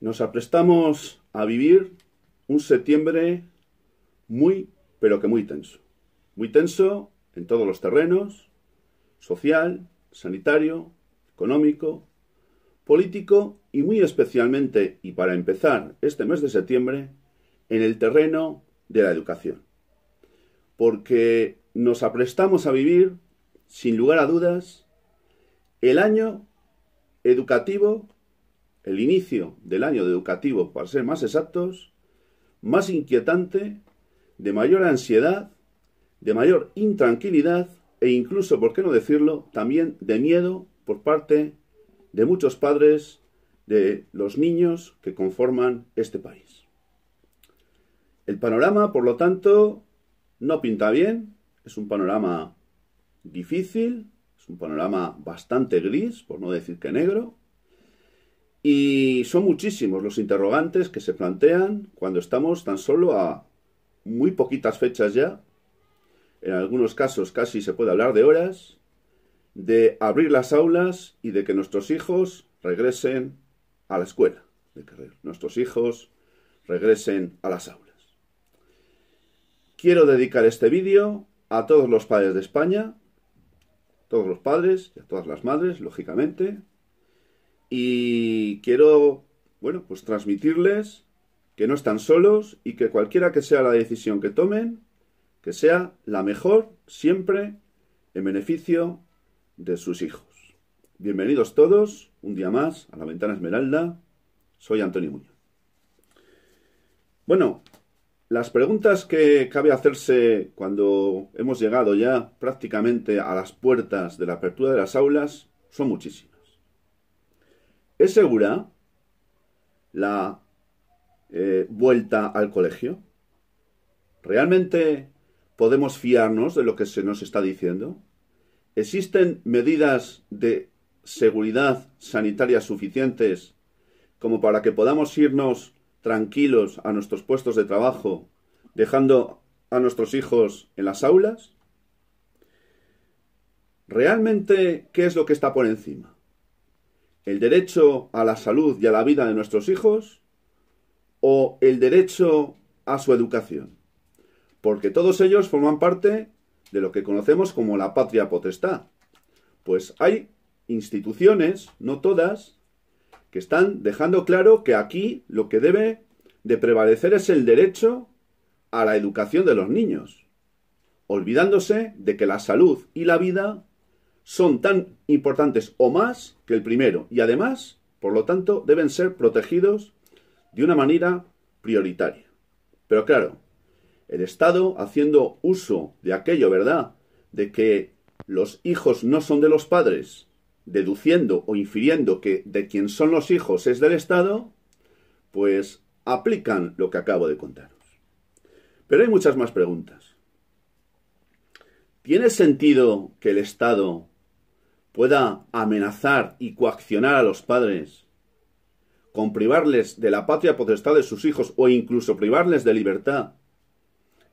Nos aprestamos a vivir un septiembre muy, pero que muy tenso. Muy tenso en todos los terrenos, social, sanitario, económico, político y muy especialmente, y para empezar este mes de septiembre, en el terreno de la educación. Porque nos aprestamos a vivir, sin lugar a dudas, el año educativo el inicio del año educativo, para ser más exactos, más inquietante, de mayor ansiedad, de mayor intranquilidad e incluso, por qué no decirlo, también de miedo por parte de muchos padres de los niños que conforman este país. El panorama, por lo tanto, no pinta bien, es un panorama difícil, es un panorama bastante gris, por no decir que negro, y son muchísimos los interrogantes que se plantean cuando estamos tan solo a muy poquitas fechas ya, en algunos casos casi se puede hablar de horas, de abrir las aulas y de que nuestros hijos regresen a la escuela, de que nuestros hijos regresen a las aulas. Quiero dedicar este vídeo a todos los padres de España, todos los padres y a todas las madres, lógicamente, y quiero, bueno, pues transmitirles que no están solos y que cualquiera que sea la decisión que tomen, que sea la mejor siempre en beneficio de sus hijos. Bienvenidos todos, un día más, a la Ventana Esmeralda. Soy Antonio Muñoz. Bueno, las preguntas que cabe hacerse cuando hemos llegado ya prácticamente a las puertas de la apertura de las aulas son muchísimas. ¿Es segura la eh, vuelta al colegio? ¿Realmente podemos fiarnos de lo que se nos está diciendo? ¿Existen medidas de seguridad sanitaria suficientes como para que podamos irnos tranquilos a nuestros puestos de trabajo, dejando a nuestros hijos en las aulas? ¿Realmente qué es lo que está por encima? El derecho a la salud y a la vida de nuestros hijos o el derecho a su educación. Porque todos ellos forman parte de lo que conocemos como la patria potestad. Pues hay instituciones, no todas, que están dejando claro que aquí lo que debe de prevalecer es el derecho a la educación de los niños, olvidándose de que la salud y la vida son tan importantes o más que el primero y además, por lo tanto, deben ser protegidos de una manera prioritaria. Pero claro, el Estado haciendo uso de aquello, ¿verdad?, de que los hijos no son de los padres, deduciendo o infiriendo que de quien son los hijos es del Estado, pues aplican lo que acabo de contaros. Pero hay muchas más preguntas. ¿Tiene sentido que el Estado pueda amenazar y coaccionar a los padres con privarles de la patria potestad de sus hijos o incluso privarles de libertad,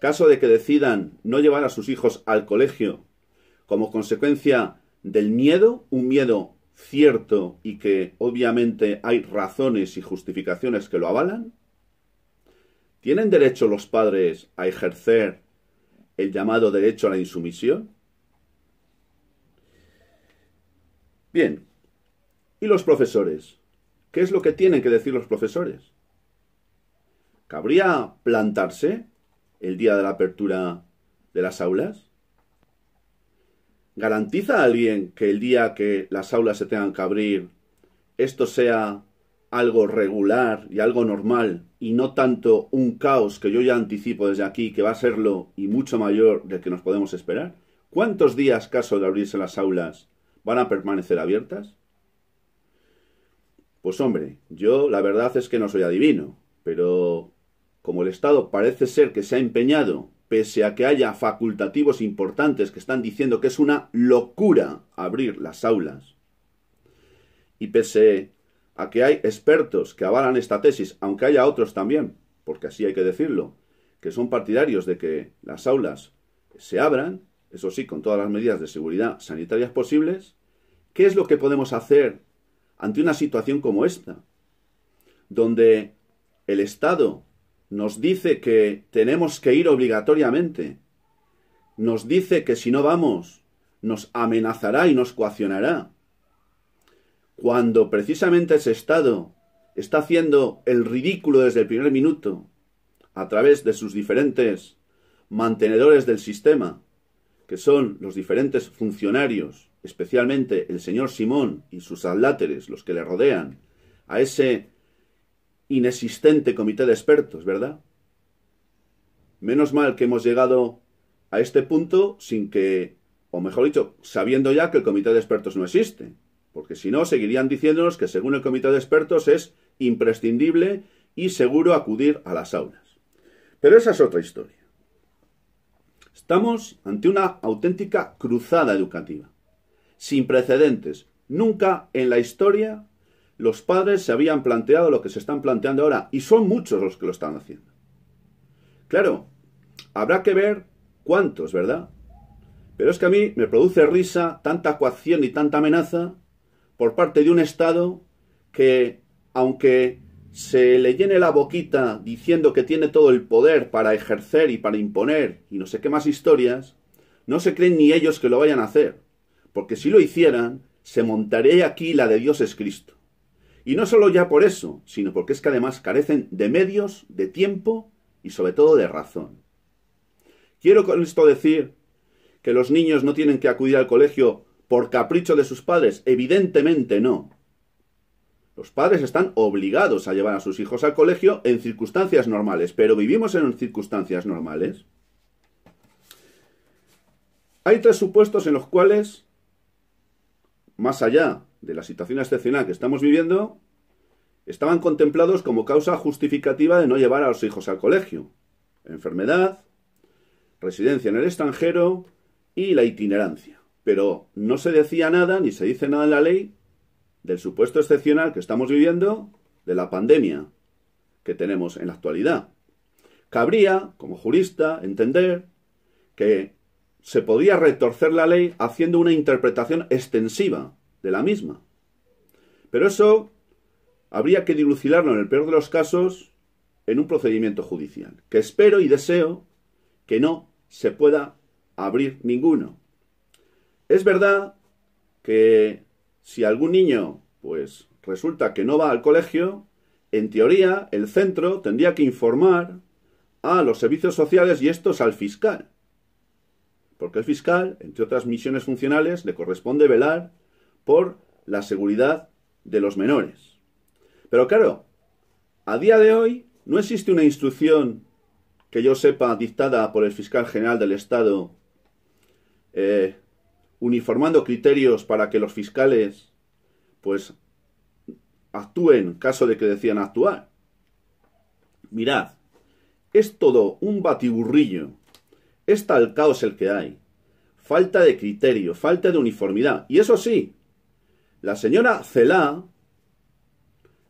caso de que decidan no llevar a sus hijos al colegio como consecuencia del miedo, un miedo cierto y que obviamente hay razones y justificaciones que lo avalan? ¿Tienen derecho los padres a ejercer el llamado derecho a la insumisión? Bien, ¿y los profesores? ¿Qué es lo que tienen que decir los profesores? ¿Cabría plantarse el día de la apertura de las aulas? ¿Garantiza alguien que el día que las aulas se tengan que abrir, esto sea algo regular y algo normal y no tanto un caos que yo ya anticipo desde aquí que va a serlo y mucho mayor del que nos podemos esperar? ¿Cuántos días caso de abrirse las aulas van a permanecer abiertas? Pues hombre, yo la verdad es que no soy adivino, pero como el Estado parece ser que se ha empeñado, pese a que haya facultativos importantes que están diciendo que es una locura abrir las aulas, y pese a que hay expertos que avalan esta tesis, aunque haya otros también, porque así hay que decirlo, que son partidarios de que las aulas se abran, eso sí, con todas las medidas de seguridad sanitarias posibles, ¿qué es lo que podemos hacer ante una situación como esta? donde el Estado nos dice que tenemos que ir obligatoriamente, nos dice que si no vamos, nos amenazará y nos coaccionará, cuando precisamente ese Estado está haciendo el ridículo desde el primer minuto, a través de sus diferentes mantenedores del sistema, que son los diferentes funcionarios, especialmente el señor Simón y sus aláteres, los que le rodean, a ese inexistente comité de expertos, ¿verdad? Menos mal que hemos llegado a este punto sin que, o mejor dicho, sabiendo ya que el comité de expertos no existe, porque si no, seguirían diciéndonos que según el comité de expertos es imprescindible y seguro acudir a las aulas. Pero esa es otra historia. Estamos ante una auténtica cruzada educativa, sin precedentes. Nunca en la historia los padres se habían planteado lo que se están planteando ahora, y son muchos los que lo están haciendo. Claro, habrá que ver cuántos, ¿verdad? Pero es que a mí me produce risa tanta coacción y tanta amenaza por parte de un Estado que, aunque se le llene la boquita diciendo que tiene todo el poder para ejercer y para imponer y no sé qué más historias, no se creen ni ellos que lo vayan a hacer, porque si lo hicieran, se montaría aquí la de Dios es Cristo. Y no solo ya por eso, sino porque es que además carecen de medios, de tiempo y sobre todo de razón. Quiero con esto decir que los niños no tienen que acudir al colegio por capricho de sus padres. Evidentemente no. Los padres están obligados a llevar a sus hijos al colegio en circunstancias normales, pero ¿vivimos en circunstancias normales? Hay tres supuestos en los cuales, más allá de la situación excepcional que estamos viviendo estaban contemplados como causa justificativa de no llevar a los hijos al colegio. Enfermedad, residencia en el extranjero y la itinerancia. Pero no se decía nada, ni se dice nada en la ley, del supuesto excepcional que estamos viviendo de la pandemia que tenemos en la actualidad. Cabría, como jurista, entender que se podía retorcer la ley haciendo una interpretación extensiva de la misma. Pero eso habría que dilucidarlo en el peor de los casos en un procedimiento judicial, que espero y deseo que no se pueda abrir ninguno. Es verdad que si algún niño pues resulta que no va al colegio, en teoría el centro tendría que informar a los servicios sociales y estos al fiscal. Porque el fiscal, entre otras misiones funcionales, le corresponde velar por la seguridad de los menores. Pero claro, a día de hoy no existe una instrucción que yo sepa dictada por el fiscal general del Estado eh, uniformando criterios para que los fiscales pues actúen en caso de que decían actuar. Mirad, es todo un batiburrillo. Es tal caos el que hay. Falta de criterio, falta de uniformidad. Y eso sí, la señora Celá,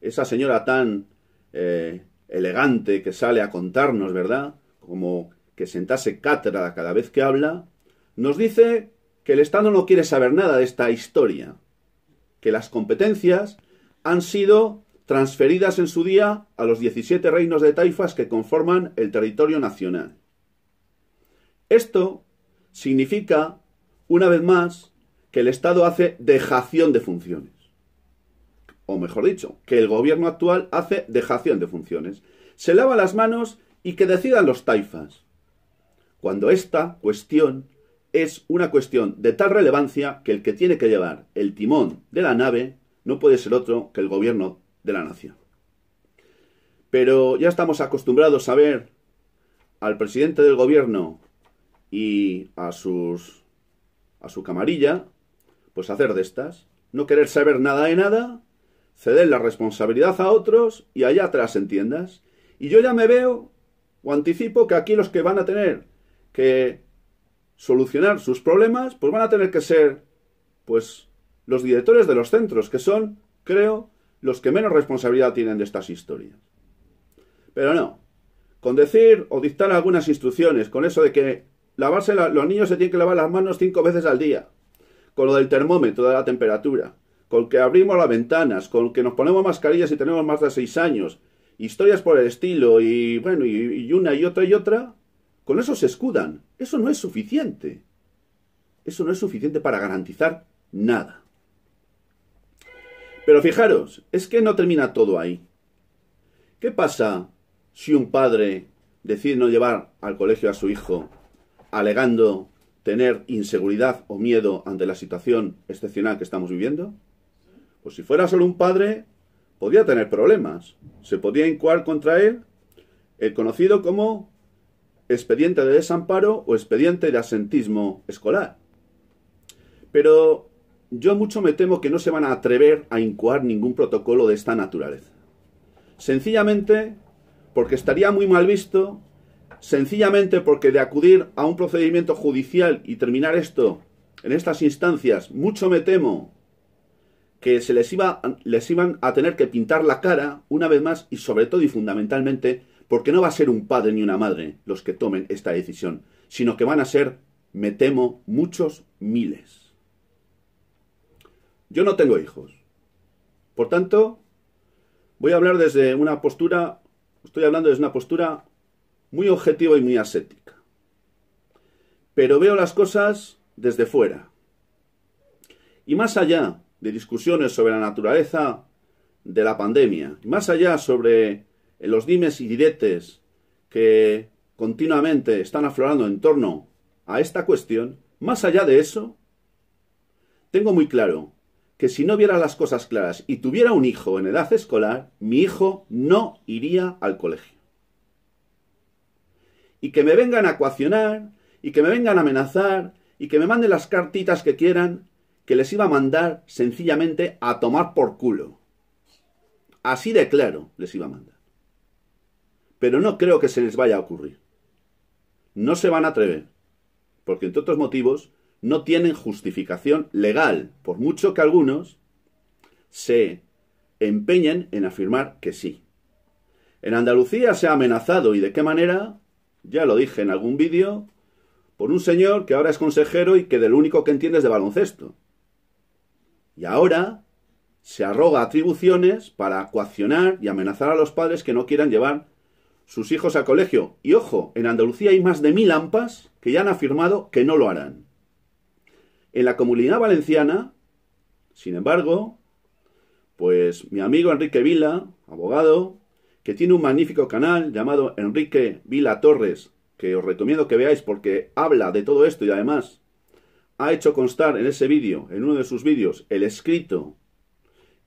esa señora tan eh, elegante que sale a contarnos, ¿verdad? Como que sentase cátedra cada vez que habla, nos dice que el Estado no quiere saber nada de esta historia, que las competencias han sido transferidas en su día a los 17 reinos de taifas que conforman el territorio nacional. Esto significa, una vez más, que el Estado hace dejación de funciones. O mejor dicho, que el gobierno actual hace dejación de funciones. Se lava las manos y que decidan los taifas. Cuando esta cuestión es una cuestión de tal relevancia que el que tiene que llevar el timón de la nave no puede ser otro que el gobierno de la nación. Pero ya estamos acostumbrados a ver al presidente del gobierno y a sus a su camarilla pues hacer de estas, no querer saber nada de nada, ceder la responsabilidad a otros y allá atrás entiendas. Y yo ya me veo o anticipo que aquí los que van a tener que solucionar sus problemas, pues van a tener que ser, pues, los directores de los centros, que son, creo, los que menos responsabilidad tienen de estas historias. Pero no, con decir o dictar algunas instrucciones, con eso de que lavarse los niños se tienen que lavar las manos cinco veces al día, con lo del termómetro de la temperatura, con que abrimos las ventanas, con que nos ponemos mascarillas y tenemos más de seis años, historias por el estilo y bueno, y una y otra y otra, con eso se escudan. Eso no es suficiente. Eso no es suficiente para garantizar nada. Pero fijaros, es que no termina todo ahí. ¿Qué pasa si un padre decide no llevar al colegio a su hijo alegando tener inseguridad o miedo ante la situación excepcional que estamos viviendo? Pues si fuera solo un padre, podía tener problemas. Se podía incoar contra él el conocido como expediente de desamparo o expediente de asentismo escolar. Pero yo mucho me temo que no se van a atrever a incoar ningún protocolo de esta naturaleza. Sencillamente porque estaría muy mal visto, sencillamente porque de acudir a un procedimiento judicial y terminar esto en estas instancias, mucho me temo que se les, iba, les iban a tener que pintar la cara una vez más y sobre todo y fundamentalmente porque no va a ser un padre ni una madre los que tomen esta decisión, sino que van a ser, me temo, muchos miles. Yo no tengo hijos. Por tanto, voy a hablar desde una postura, estoy hablando desde una postura muy objetiva y muy ascética. Pero veo las cosas desde fuera. Y más allá de discusiones sobre la naturaleza de la pandemia, más allá sobre los dimes y diretes que continuamente están aflorando en torno a esta cuestión, más allá de eso, tengo muy claro que si no viera las cosas claras y tuviera un hijo en edad escolar, mi hijo no iría al colegio. Y que me vengan a coaccionar, y que me vengan a amenazar, y que me manden las cartitas que quieran, que les iba a mandar sencillamente a tomar por culo. Así de claro les iba a mandar. Pero no creo que se les vaya a ocurrir. No se van a atrever, porque entre otros motivos no tienen justificación legal, por mucho que algunos se empeñen en afirmar que sí. En Andalucía se ha amenazado y de qué manera, ya lo dije en algún vídeo, por un señor que ahora es consejero y que del único que entiende es de baloncesto. Y ahora se arroga atribuciones para coaccionar y amenazar a los padres que no quieran llevar sus hijos al colegio. Y ojo, en Andalucía hay más de mil AMPAs que ya han afirmado que no lo harán. En la comunidad valenciana, sin embargo, pues mi amigo Enrique Vila, abogado, que tiene un magnífico canal llamado Enrique Vila Torres, que os recomiendo que veáis porque habla de todo esto y además ha hecho constar en ese vídeo, en uno de sus vídeos, el escrito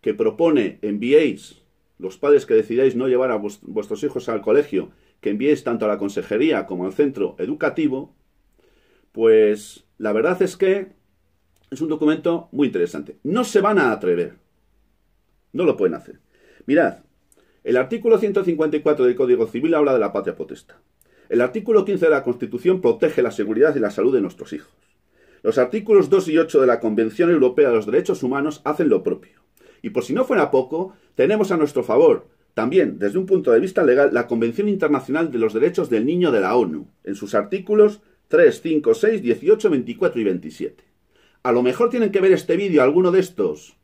que propone enviéis, los padres que decidáis no llevar a vuestros hijos al colegio, que enviéis tanto a la consejería como al centro educativo, pues la verdad es que es un documento muy interesante. No se van a atrever. No lo pueden hacer. Mirad, el artículo 154 del Código Civil habla de la patria potestad. El artículo 15 de la Constitución protege la seguridad y la salud de nuestros hijos. Los artículos 2 y 8 de la Convención Europea de los Derechos Humanos hacen lo propio. Y por si no fuera poco, tenemos a nuestro favor, también desde un punto de vista legal, la Convención Internacional de los Derechos del Niño de la ONU, en sus artículos 3, 5, 6, 18, 24 y 27. A lo mejor tienen que ver este vídeo alguno de estos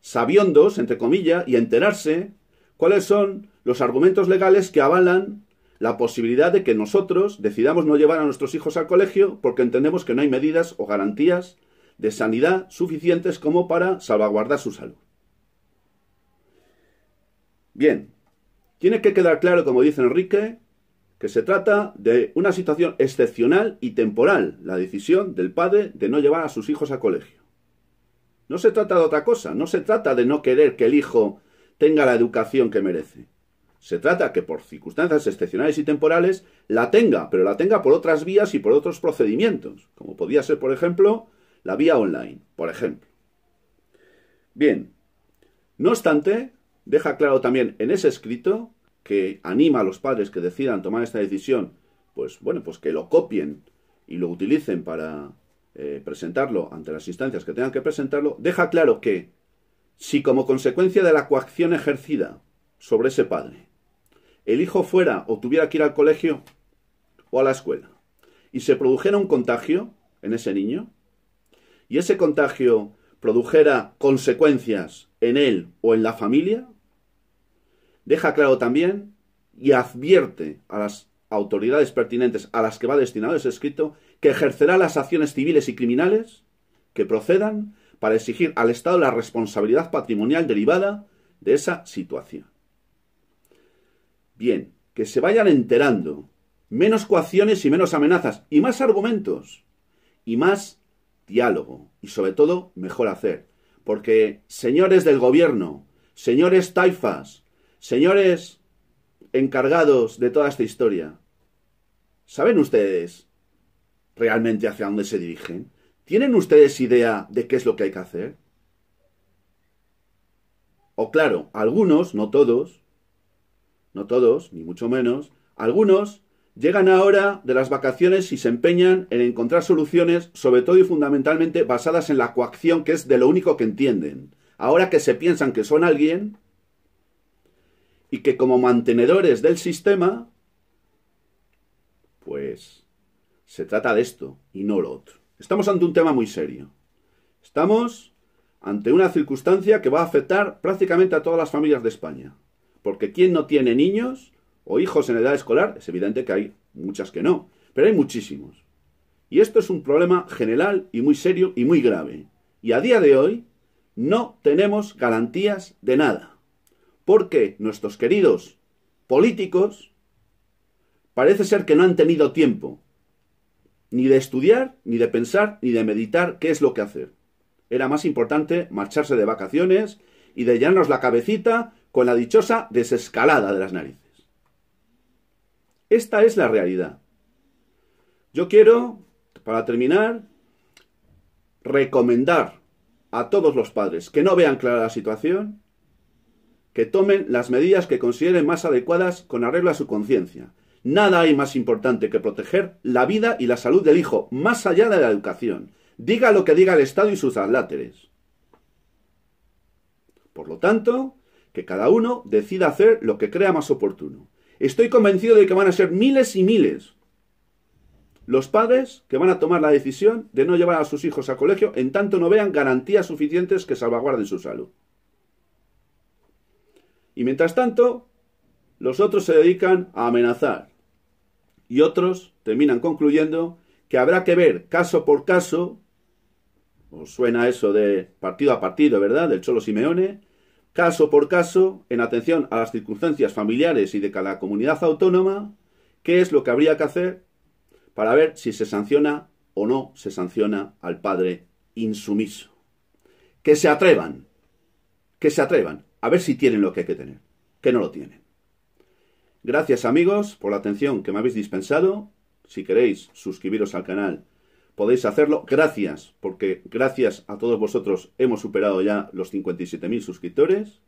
sabiondos, entre comillas, y enterarse cuáles son los argumentos legales que avalan la posibilidad de que nosotros decidamos no llevar a nuestros hijos al colegio porque entendemos que no hay medidas o garantías de sanidad suficientes como para salvaguardar su salud. Bien, tiene que quedar claro, como dice Enrique, que se trata de una situación excepcional y temporal, la decisión del padre de no llevar a sus hijos al colegio. No se trata de otra cosa, no se trata de no querer que el hijo tenga la educación que merece. Se trata que por circunstancias excepcionales y temporales la tenga, pero la tenga por otras vías y por otros procedimientos, como podía ser, por ejemplo, la vía online, por ejemplo. Bien, no obstante, deja claro también en ese escrito que anima a los padres que decidan tomar esta decisión, pues bueno, pues que lo copien y lo utilicen para eh, presentarlo ante las instancias que tengan que presentarlo, deja claro que si como consecuencia de la coacción ejercida sobre ese padre el hijo fuera o tuviera que ir al colegio o a la escuela y se produjera un contagio en ese niño, y ese contagio produjera consecuencias en él o en la familia, deja claro también y advierte a las autoridades pertinentes a las que va destinado ese escrito que ejercerá las acciones civiles y criminales que procedan para exigir al Estado la responsabilidad patrimonial derivada de esa situación. Bien, que se vayan enterando. Menos coacciones y menos amenazas, y más argumentos, y más diálogo, y sobre todo mejor hacer. Porque, señores del gobierno, señores taifas, señores encargados de toda esta historia, ¿saben ustedes realmente hacia dónde se dirigen? ¿Tienen ustedes idea de qué es lo que hay que hacer? O claro, algunos, no todos, no todos, ni mucho menos, algunos llegan ahora de las vacaciones y se empeñan en encontrar soluciones, sobre todo y fundamentalmente basadas en la coacción, que es de lo único que entienden. Ahora que se piensan que son alguien y que como mantenedores del sistema, pues se trata de esto y no lo otro. Estamos ante un tema muy serio. Estamos ante una circunstancia que va a afectar prácticamente a todas las familias de España. Porque quien no tiene niños o hijos en edad escolar, es evidente que hay muchas que no, pero hay muchísimos. Y esto es un problema general y muy serio y muy grave. Y a día de hoy no tenemos garantías de nada. Porque nuestros queridos políticos parece ser que no han tenido tiempo ni de estudiar, ni de pensar, ni de meditar qué es lo que hacer. Era más importante marcharse de vacaciones y de llenarnos la cabecita con la dichosa desescalada de las narices. Esta es la realidad. Yo quiero, para terminar, recomendar a todos los padres que no vean clara la situación, que tomen las medidas que consideren más adecuadas con arreglo a su conciencia, Nada hay más importante que proteger la vida y la salud del hijo, más allá de la educación. Diga lo que diga el Estado y sus adláteres. Por lo tanto, que cada uno decida hacer lo que crea más oportuno. Estoy convencido de que van a ser miles y miles los padres que van a tomar la decisión de no llevar a sus hijos a colegio en tanto no vean garantías suficientes que salvaguarden su salud. Y mientras tanto, los otros se dedican a amenazar, y otros terminan concluyendo que habrá que ver caso por caso, os suena eso de partido a partido, ¿verdad? Del Cholo Simeone, caso por caso, en atención a las circunstancias familiares y de cada comunidad autónoma, qué es lo que habría que hacer para ver si se sanciona o no se sanciona al padre insumiso. Que se atrevan, que se atrevan, a ver si tienen lo que hay que tener, que no lo tienen. Gracias amigos por la atención que me habéis dispensado. Si queréis suscribiros al canal, podéis hacerlo. Gracias, porque gracias a todos vosotros hemos superado ya los 57.000 suscriptores.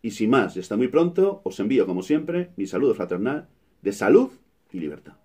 Y sin más, y hasta muy pronto, os envío como siempre mi saludo fraternal de salud y libertad.